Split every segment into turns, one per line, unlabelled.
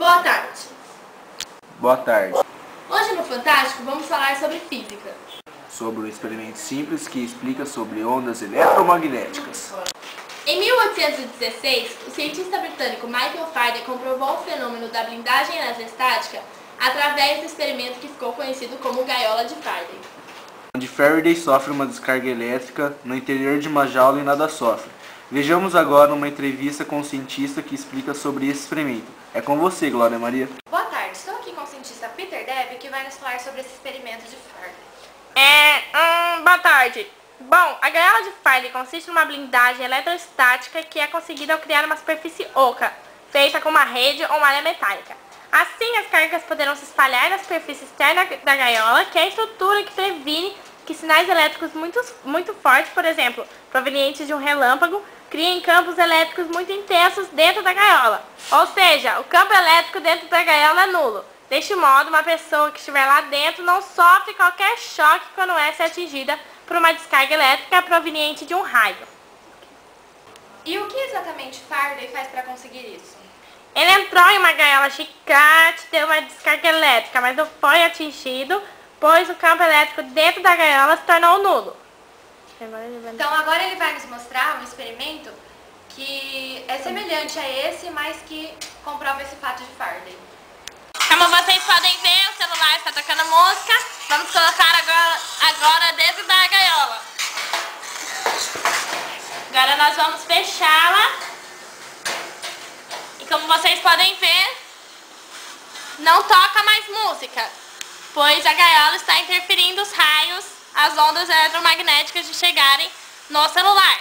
Boa tarde.
Boa tarde.
Hoje no Fantástico vamos falar sobre física.
Sobre um experimento simples que explica sobre ondas eletromagnéticas.
Em 1816, o cientista britânico Michael Faraday comprovou o fenômeno da blindagem eletrostática através do experimento que ficou conhecido como gaiola de Faraday.
Onde Faraday sofre uma descarga elétrica no interior de uma jaula e nada sofre. Vejamos agora uma entrevista com um cientista que explica sobre esse experimento. É com você, Glória Maria.
Boa tarde, estou aqui com o cientista Peter Deb, que vai nos falar sobre esse experimento de Faraday.
É, hum, boa tarde. Bom, a gaiola de Faraday consiste numa blindagem eletrostática que é conseguida ao criar uma superfície oca, feita com uma rede ou malha metálica. Assim, as cargas poderão se espalhar na superfície externa da gaiola, que é a estrutura que previne que sinais elétricos muito, muito fortes, por exemplo, provenientes de um relâmpago, criem campos elétricos muito intensos dentro da gaiola. Ou seja, o campo elétrico dentro da gaiola é nulo. Deste modo, uma pessoa que estiver lá dentro não sofre qualquer choque quando é se atingida por uma descarga elétrica proveniente de um raio.
E o que exatamente Faraday faz para conseguir isso?
Ele entrou em uma gaiola chicate, deu uma descarga elétrica, mas não foi atingido, pois o campo elétrico dentro da gaiola se tornou nulo.
Então agora ele vai nos mostrar um experimento que é semelhante a esse, mas que comprova esse fato de Faraday.
Como vocês podem ver, o celular está tocando música. Vamos colocar agora, agora dentro da gaiola. Agora nós vamos fechá-la. E como vocês podem ver, não toca mais música, pois a gaiola está interferindo os raios, as ondas eletromagnéticas de chegarem no celular.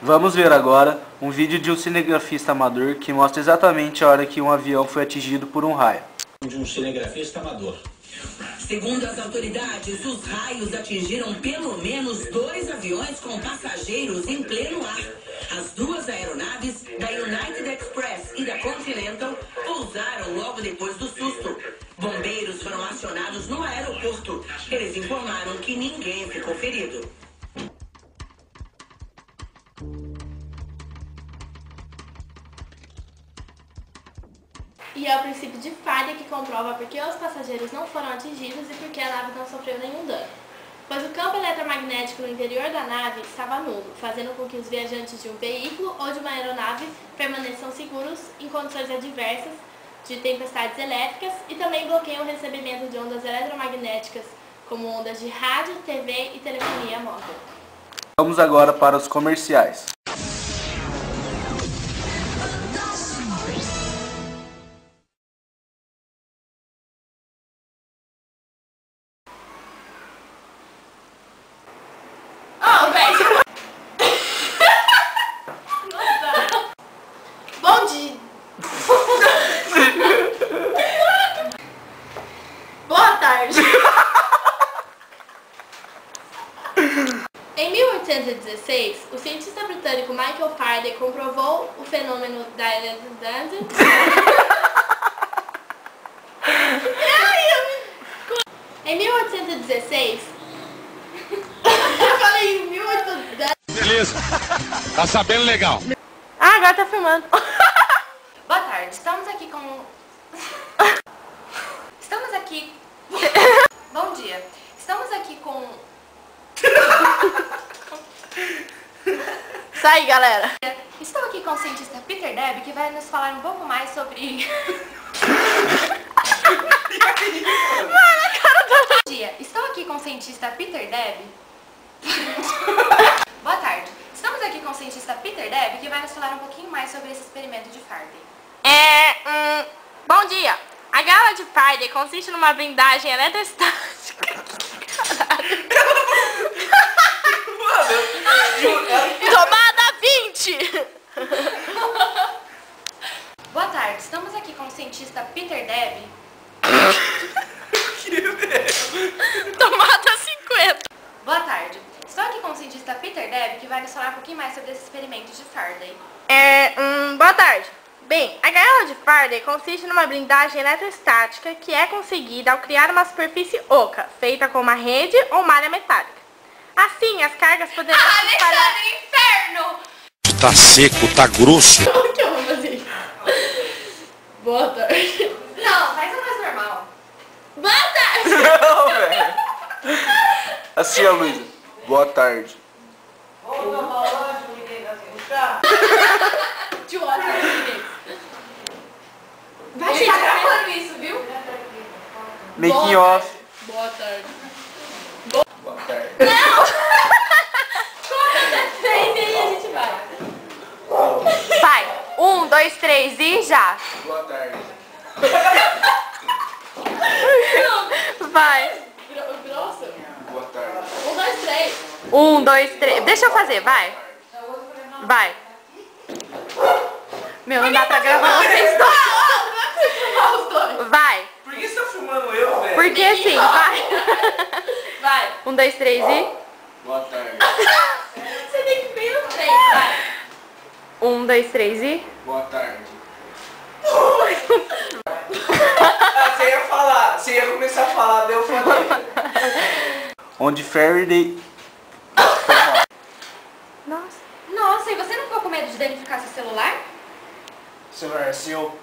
Vamos ver agora um vídeo de um cinegrafista amador que mostra exatamente a hora que um avião foi atingido por um raio.
De um cinegrafista amador.
Segundo as autoridades, os raios atingiram pelo menos dois aviões com passageiros em pleno ar. Que ninguém ficou ferido.
E é o princípio de falha que comprova porque os passageiros não foram atingidos e porque a nave não sofreu nenhum dano. Pois o campo eletromagnético no interior da nave estava nulo, fazendo com que os viajantes de um veículo ou de uma aeronave permaneçam seguros em condições adversas de tempestades elétricas e também bloqueiam o recebimento de ondas eletromagnéticas, como ondas de rádio, TV e telefonia móvel.
Vamos agora para os comerciais.
1816, o cientista britânico Michael Faraday comprovou o fenômeno da eletricidade. Em 1816, eu falei em 1810.
Beleza. Tá sabendo legal.
Ah, agora tá filmando.
Boa tarde, estamos aqui com... Estamos aqui... Bom dia. Estamos aqui com...
Isso aí, galera.
Estou aqui com o cientista Peter Deb, que vai nos falar um pouco mais sobre... Bom dia, estou aqui com o cientista Peter Deb. Boa tarde. Estamos aqui com o cientista Peter Deb, que vai nos falar um pouquinho mais sobre esse experimento de Faraday.
É, hum, bom dia. A gaiola de Faraday consiste numa blindagem eletrostática. Caralho. Tomada 20!
Boa tarde, estamos aqui com o cientista Peter Deb.
Tomada 50!
Boa tarde. Estou aqui com o cientista Peter Deb, que vai nos falar um pouquinho mais sobre esse experimento de Faraday.
É, hum, boa tarde. Bem, a gaiola de Faraday consiste numa blindagem eletrostática que é conseguida ao criar uma superfície oca, feita com uma rede ou malha metálica. Assim, as cargas poderão se espalhar...
inferno!
Tá seco, tá grosso.
que eu vou fazer?
Boa tarde.
Não, faz o mais normal.
Boa tarde.
Não, velho. Assim, ó, Luísa. Boa tarde.
De chinês. Vai,
tá
vai.
gravando isso, viu?
Making off.
Boa tarde.
Boa tarde.
Três e aí a gente vai.
Vai. Um, dois, três e já.
Boa tarde.
Vai.
Gro- Grosso.
Boa tarde.
Um, dois, três.
Um, dois, três. Deixa eu fazer, vai. Vai. Meu, não dá pra gravar vocês dois.
Filmar os dois.
Vai.
Por que você tá filmando eu, velho?
Porque assim, vai.
Vai.
Um, dois, três e.
Boa tarde.
Você tem que vir no três, vai.
Um, dois, três e.
Boa tarde. Ah, você ia falar, você ia começar a falar, daí eu falei. Onde Faraday.
Nossa. Nossa, e você não ficou com medo de danificar seu celular?
Celular é seu.